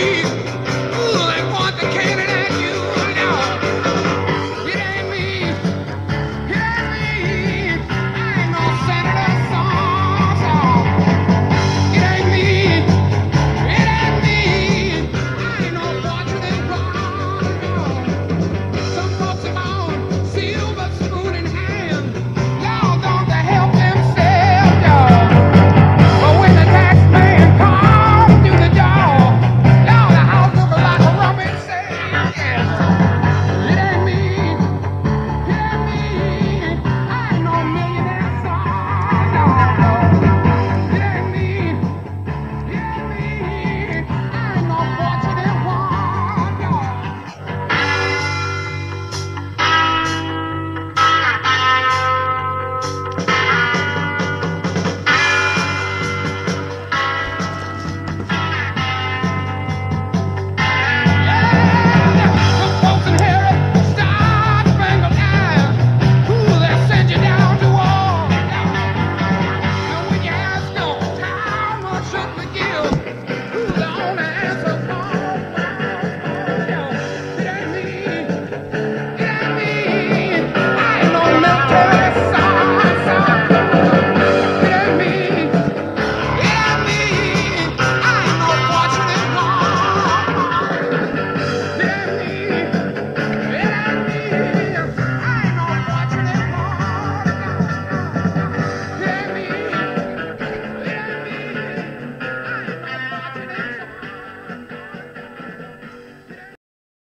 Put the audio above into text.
breathe.